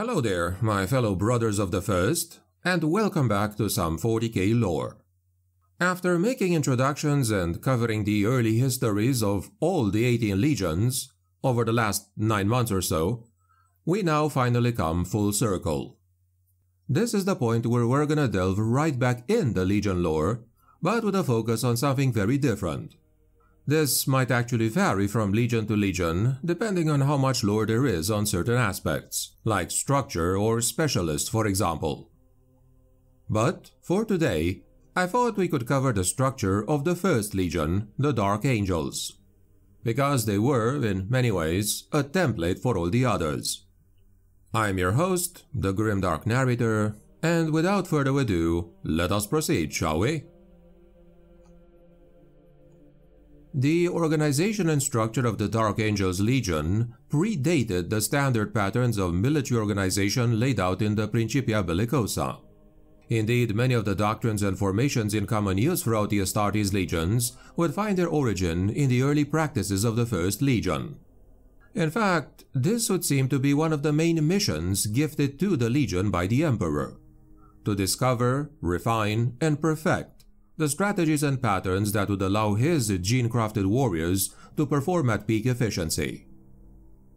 Hello there, my fellow brothers of the First, and welcome back to some 40k lore. After making introductions and covering the early histories of all the 18 legions over the last 9 months or so, we now finally come full circle. This is the point where we're gonna delve right back in the legion lore, but with a focus on something very different. This might actually vary from legion to legion, depending on how much lore there is on certain aspects, like structure or specialist for example. But, for today, I thought we could cover the structure of the first legion, the Dark Angels. Because they were, in many ways, a template for all the others. I'm your host, the Grimdark Narrator, and without further ado, let us proceed, shall we? The organization and structure of the Dark Angels Legion predated the standard patterns of military organization laid out in the Principia Bellicosa. Indeed, many of the doctrines and formations in common use throughout the Astartes legions would find their origin in the early practices of the First Legion. In fact, this would seem to be one of the main missions gifted to the Legion by the Emperor. To discover, refine, and perfect the strategies and patterns that would allow his gene-crafted warriors to perform at peak efficiency.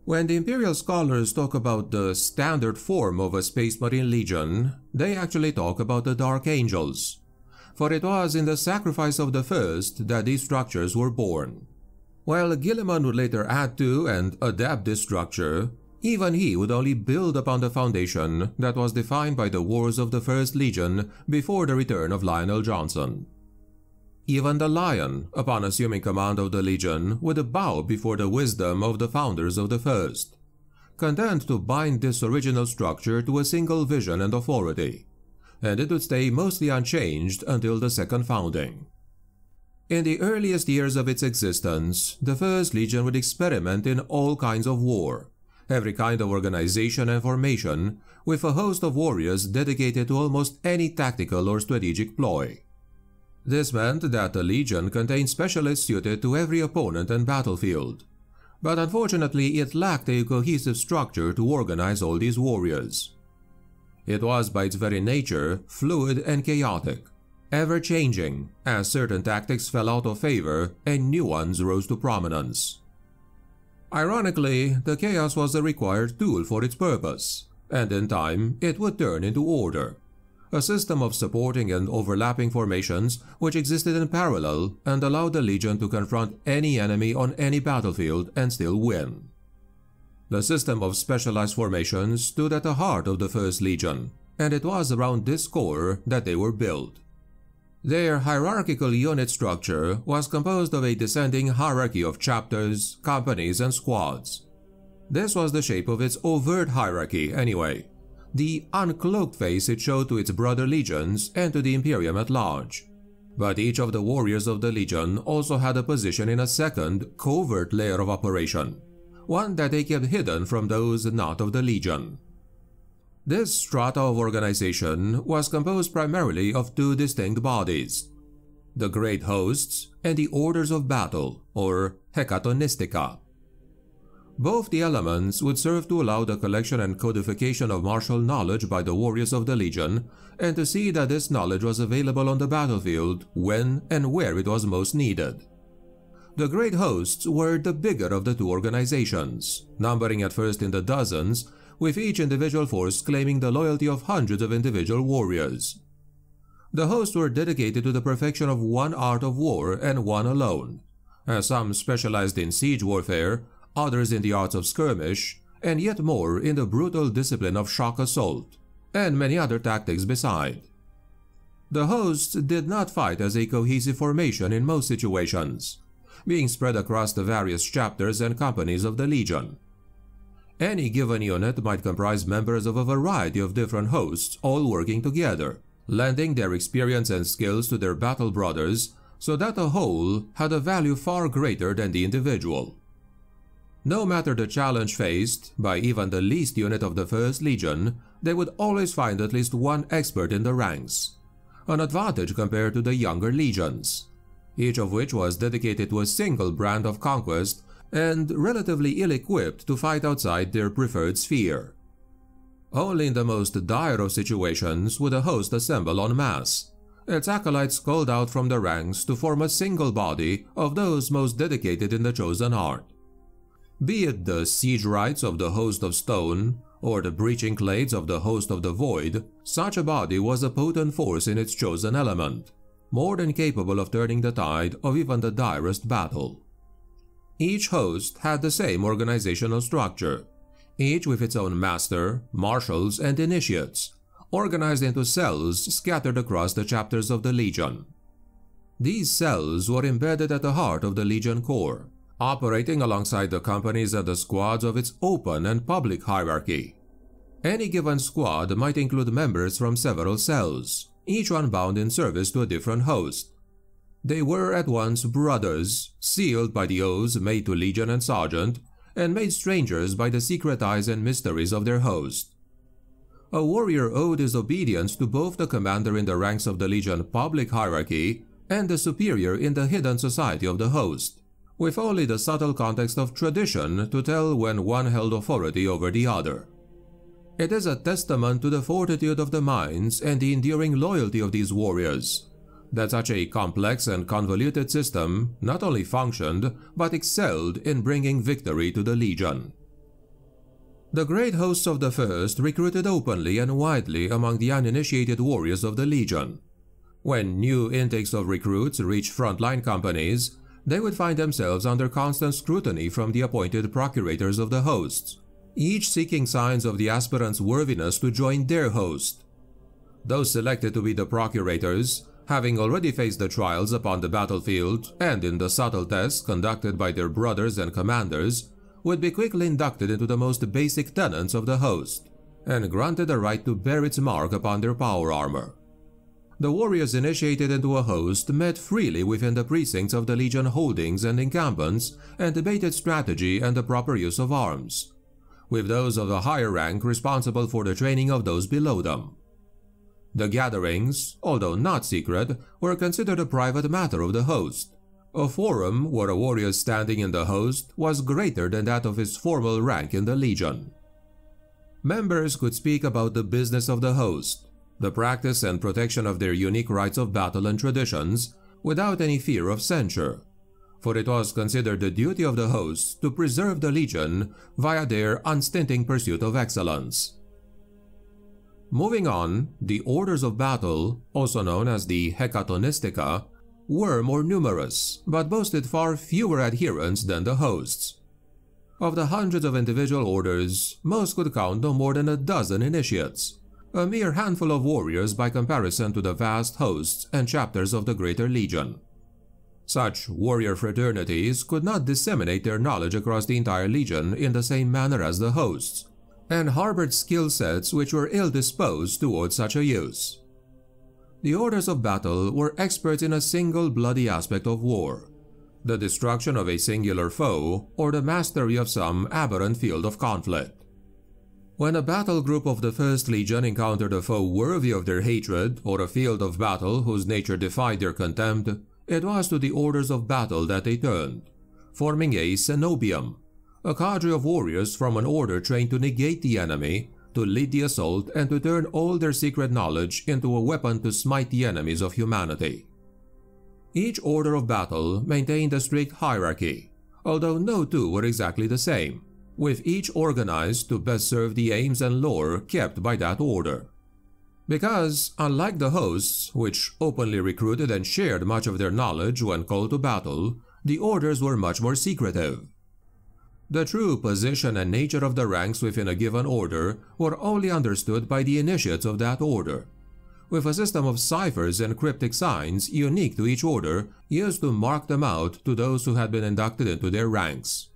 When the Imperial scholars talk about the standard form of a Space Marine Legion, they actually talk about the Dark Angels, for it was in the sacrifice of the first that these structures were born. While Guilliman would later add to and adapt this structure, even he would only build upon the foundation that was defined by the wars of the First Legion before the return of Lion El'Jonson. Even the lion, upon assuming command of the legion, would bow before the wisdom of the founders of the first, content to bind this original structure to a single vision and authority, and it would stay mostly unchanged until the second founding. In the earliest years of its existence, the First Legion would experiment in all kinds of war, every kind of organization and formation, with a host of warriors dedicated to almost any tactical or strategic ploy. This meant that the Legion contained specialists suited to every opponent and battlefield. But unfortunately, it lacked a cohesive structure to organize all these warriors. It was by its very nature fluid and chaotic, ever-changing, as certain tactics fell out of favor and new ones rose to prominence. Ironically, the chaos was the required tool for its purpose, and in time it would turn into order a system of supporting and overlapping formations which existed in parallel and allowed the Legion to confront any enemy on any battlefield and still win. The system of specialized formations stood at the heart of the First Legion, and it was around this core that they were built. Their hierarchical unit structure was composed of a descending hierarchy of chapters, companies, and squads. This was the shape of its overt hierarchy anyway, the uncloaked face it showed to its brother legions and to the Imperium at large. But each of the warriors of the legion also had a position in a second, covert layer of operation, one that they kept hidden from those not of the legion. This strata of organization was composed primarily of two distinct bodies, the Great Hosts and the Orders of Battle, or Hekatonystika. Both the elements would serve to allow the collection and codification of martial knowledge by the warriors of the Legion, and to see that this knowledge was available on the battlefield when and where it was most needed. The Great Hosts were the bigger of the two organizations, numbering at first in the dozens, with each individual force claiming the loyalty of hundreds of individual warriors. The hosts were dedicated to the perfection of one art of war and one alone, as some specialized in siege warfare, others in the arts of skirmish, and yet more in the brutal discipline of shock assault, and many other tactics beside. The hosts did not fight as a cohesive formation in most situations, being spread across the various chapters and companies of the Legion. Any given unit might comprise members of a variety of different hosts all working together, lending their experience and skills to their battle brothers so that the whole had a value far greater than the individual. No matter the challenge faced by even the least unit of the First Legion, they would always find at least one expert in the ranks, an advantage compared to the younger legions, each of which was dedicated to a single brand of conquest and relatively ill-equipped to fight outside their preferred sphere. Only in the most dire of situations would a host assemble en masse. Its acolytes called out from the ranks to form a single body of those most dedicated in the chosen art. Be it the siege rites of the host of stone, or the breaching clades of the host of the void, such a body was a potent force in its chosen element, more than capable of turning the tide of even the direst battle. Each host had the same organizational structure, each with its own master, marshals, and initiates, organized into cells scattered across the chapters of the Legion. These cells were embedded at the heart of the Legion core, operating alongside the companies and the squads of its open and public hierarchy. Any given squad might include members from several cells, each one bound in service to a different host. They were at once brothers, sealed by the oaths made to Legion and Sergeant, and made strangers by the secret ties and mysteries of their host. A warrior owed his obedience to both the commander in the ranks of the Legion public hierarchy and the superior in the hidden society of the host, with only the subtle context of tradition to tell when one held authority over the other. It is a testament to the fortitude of the minds and the enduring loyalty of these warriors that such a complex and convoluted system not only functioned, but excelled in bringing victory to the Legion. The great hosts of the First recruited openly and widely among the uninitiated warriors of the Legion. When new intakes of recruits reached frontline companies, they would find themselves under constant scrutiny from the appointed procurators of the hosts, each seeking signs of the aspirant's worthiness to join their host. Those selected to be the procurators having already faced the trials upon the battlefield and in the subtle tests conducted by their brothers and commanders, would be quickly inducted into the most basic tenets of the host, and granted the right to bear its mark upon their power armor. The warriors initiated into a host met freely within the precincts of the Legion holdings and encampments and debated strategy and the proper use of arms, with those of the higher rank responsible for the training of those below them. The gatherings, although not secret, were considered a private matter of the host. A forum where a warrior's standing in the host was greater than that of his formal rank in the legion. Members could speak about the business of the host, the practice and protection of their unique rites of battle and traditions, without any fear of censure, for it was considered the duty of the hosts to preserve the legion via their unstinting pursuit of excellence. Moving on, the orders of battle, also known as the Hekatonystika, were more numerous, but boasted far fewer adherents than the hosts. Of the hundreds of individual orders, most could count no more than a dozen initiates, a mere handful of warriors by comparison to the vast hosts and chapters of the Greater Legion. Such warrior fraternities could not disseminate their knowledge across the entire legion in the same manner as the hosts, and harbored skill sets which were ill disposed towards such a use. The orders of battle were experts in a single bloody aspect of war the destruction of a singular foe or the mastery of some aberrant field of conflict. When a battle group of the First Legion encountered a foe worthy of their hatred or a field of battle whose nature defied their contempt, it was to the orders of battle that they turned, forming a cenobium, a cadre of warriors from an order trained to negate the enemy, to lead the assault, and to turn all their secret knowledge into a weapon to smite the enemies of humanity. Each order of battle maintained a strict hierarchy, although no two were exactly the same, with each organized to best serve the aims and lore kept by that order. Because, unlike the hosts, which openly recruited and shared much of their knowledge when called to battle, the orders were much more secretive. The true position and nature of the ranks within a given order were only understood by the initiates of that order, with a system of ciphers and cryptic signs unique to each order used to mark them out to those who had been inducted into their ranks.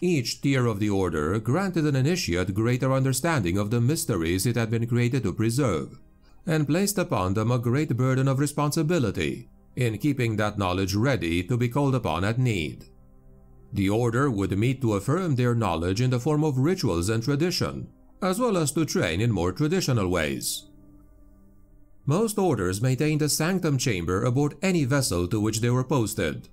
Each tier of the order granted an initiate greater understanding of the mysteries it had been created to preserve, and placed upon them a great burden of responsibility in keeping that knowledge ready to be called upon at need. The order would meet to affirm their knowledge in the form of rituals and tradition, as well as to train in more traditional ways. Most orders maintained a sanctum chamber aboard any vessel to which they were posted,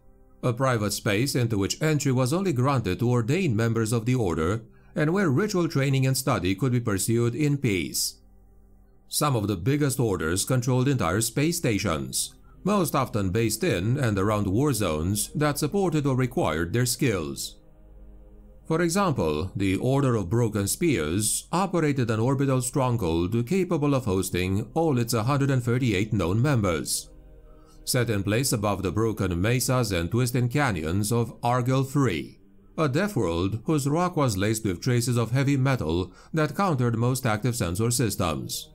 a private space into which entry was only granted to ordained members of the order and where ritual training and study could be pursued in peace. Some of the biggest orders controlled entire space stations, most often based in and around war zones that supported or required their skills. For example, the Order of Broken Spears operated an orbital stronghold capable of hosting all its 138 known members. Set in place above the broken mesas and twisting canyons of Argel 3, a death world whose rock was laced with traces of heavy metal that countered most active sensor systems.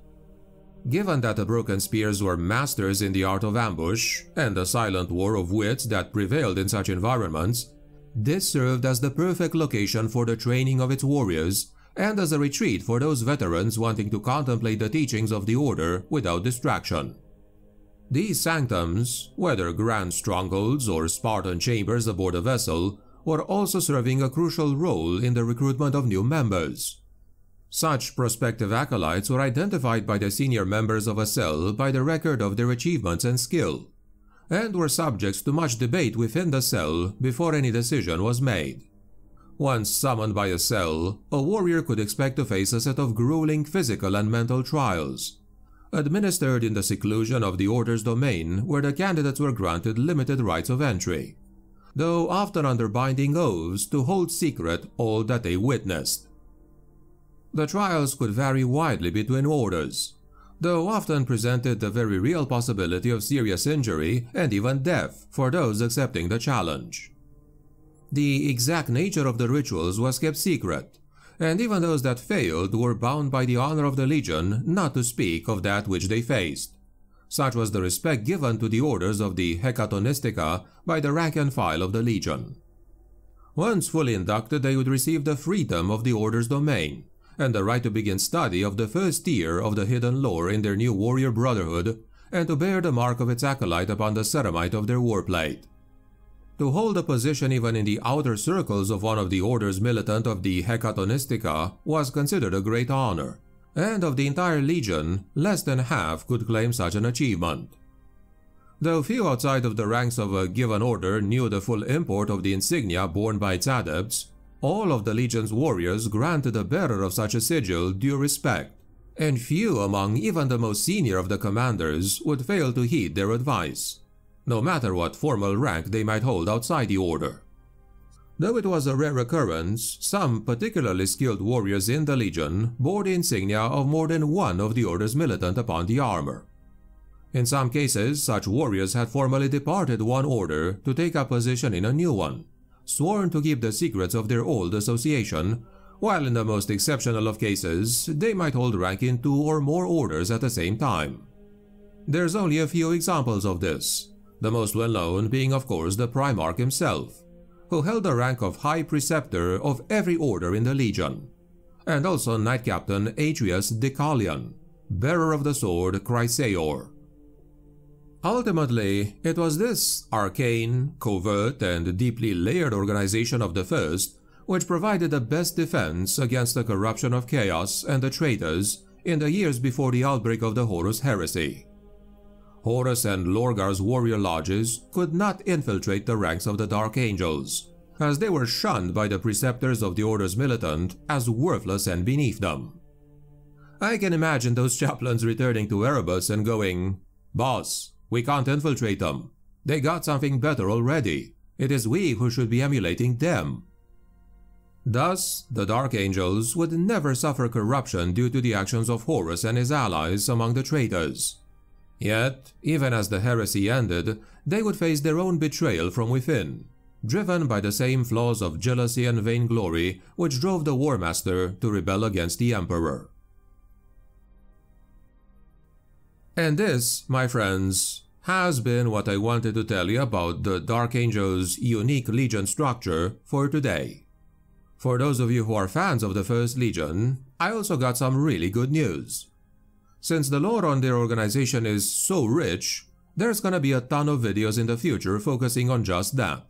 Given that the Broken Spears were masters in the art of ambush and the silent war of wits that prevailed in such environments, this served as the perfect location for the training of its warriors and as a retreat for those veterans wanting to contemplate the teachings of the Order without distraction. These sanctums, whether grand strongholds or Spartan chambers aboard a vessel, were also serving a crucial role in the recruitment of new members. Such prospective acolytes were identified by the senior members of a cell by the record of their achievements and skill, and were subjects to much debate within the cell before any decision was made. Once summoned by a cell, a warrior could expect to face a set of grueling physical and mental trials, administered in the seclusion of the Order's domain where the candidates were granted limited rights of entry, though often under binding oaths to hold secret all that they witnessed. The trials could vary widely between orders, though often presented the very real possibility of serious injury and even death for those accepting the challenge. The exact nature of the rituals was kept secret, and even those that failed were bound by the honor of the Legion not to speak of that which they faced. Such was the respect given to the orders of the Hekatonystika by the rank and file of the Legion. Once fully inducted, they would receive the freedom of the Order's domain, and the right to begin study of the first tier of the hidden lore in their new warrior brotherhood, and to bear the mark of its acolyte upon the ceramite of their warplate. To hold a position even in the outer circles of one of the orders militant of the Hekatonystika was considered a great honor, and of the entire legion, less than half could claim such an achievement. Though few outside of the ranks of a given order knew the full import of the insignia borne by its adepts, all of the Legion's warriors granted the bearer of such a sigil due respect, and few among even the most senior of the commanders would fail to heed their advice, no matter what formal rank they might hold outside the order. Though it was a rare occurrence, some particularly skilled warriors in the Legion bore the insignia of more than one of the Order's militant upon the armor. In some cases, such warriors had formally departed one order to take up position in a new one, sworn to keep the secrets of their old association, while in the most exceptional of cases, they might hold rank in two or more orders at the same time. There's only a few examples of this, the most well-known being of course the Primarch himself, who held the rank of High Preceptor of every order in the Legion, and also Knight Captain Atreus Deucalion, bearer of the sword Chrysaor. Ultimately, it was this arcane, covert, and deeply layered organization of the First which provided the best defense against the corruption of chaos and the traitors in the years before the outbreak of the Horus heresy. Horus and Lorgar's warrior lodges could not infiltrate the ranks of the Dark Angels, as they were shunned by the preceptors of the Order's militant as worthless and beneath them. I can imagine those chaplains returning to Erebus and going, Boss, we can't infiltrate them. They got something better already. It is we who should be emulating them. Thus, the Dark Angels would never suffer corruption due to the actions of Horus and his allies among the traitors. Yet, even as the heresy ended, they would face their own betrayal from within, driven by the same flaws of jealousy and vainglory which drove the War Master to rebel against the Emperor. And this, my friends, has been what I wanted to tell you about the Dark Angel's unique Legion structure for today. For those of you who are fans of the First Legion, I also got some really good news. Since the lore on their organization is so rich, there's gonna be a ton of videos in the future focusing on just that.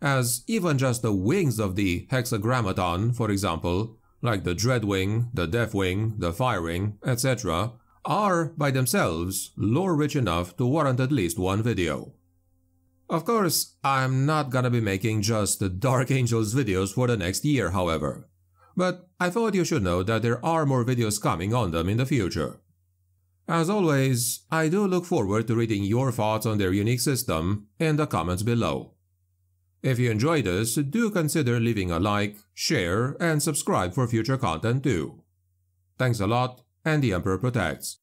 As even just the wings of the Hexagrammaton, for example, like the Dreadwing, the Deathwing, the Firewing, etc., are, by themselves, lore-rich enough to warrant at least one video. Of course, I'm not gonna be making just the Dark Angels videos for the next year, however. but I thought you should know that there are more videos coming on them in the future. As always, I do look forward to reading your thoughts on their unique system in the comments below. If you enjoyed this, do consider leaving a like, share, and subscribe for future content too. Thanks a lot, and the Emperor protects.